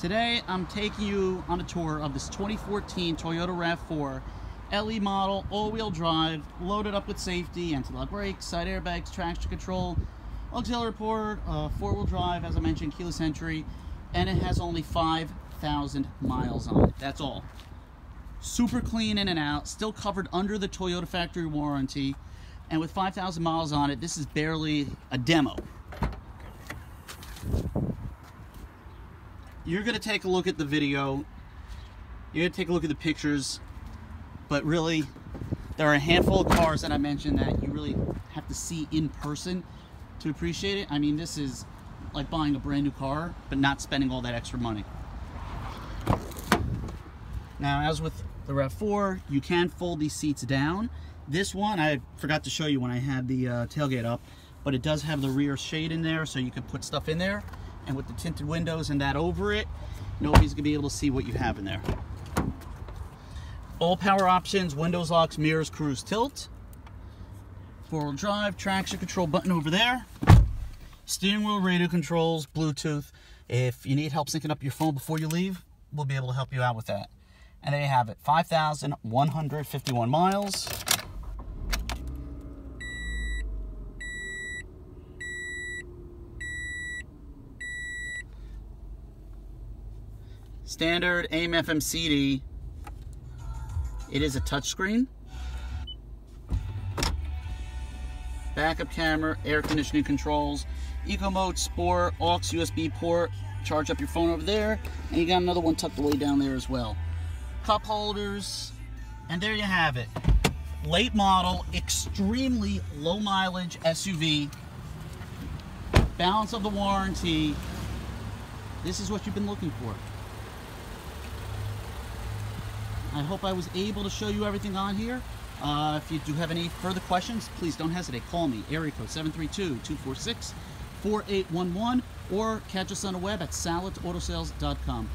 Today I'm taking you on a tour of this 2014 Toyota RAV4 LE model, all-wheel drive, loaded up with safety, anti-lock brakes, side airbags, traction control, auxiliary port, uh, four-wheel drive, as I mentioned, keyless entry, and it has only 5,000 miles on it. That's all. Super clean in and out, still covered under the Toyota factory warranty, and with 5,000 miles on it, this is barely a demo. You're gonna take a look at the video, you're gonna take a look at the pictures, but really, there are a handful of cars that I mentioned that you really have to see in person to appreciate it. I mean, this is like buying a brand new car, but not spending all that extra money. Now, as with the RAV4, you can fold these seats down. This one, I forgot to show you when I had the uh, tailgate up, but it does have the rear shade in there, so you can put stuff in there. And with the tinted windows and that over it, nobody's gonna be able to see what you have in there. All power options, windows locks, mirrors, cruise tilt. Four-wheel drive, traction control button over there. Steering wheel, radio controls, Bluetooth. If you need help syncing up your phone before you leave, we'll be able to help you out with that. And there you have it, 5,151 miles. Standard AM FM CD. It is a touchscreen. Backup camera, air conditioning controls, eco mode, sport, aux USB port, charge up your phone over there, and you got another one tucked away down there as well. Cup holders, and there you have it. Late model, extremely low mileage SUV. Balance of the warranty. This is what you've been looking for. I hope I was able to show you everything on here. Uh, if you do have any further questions, please don't hesitate. Call me, area code 732-246-4811, or catch us on the web at salitautosales.com.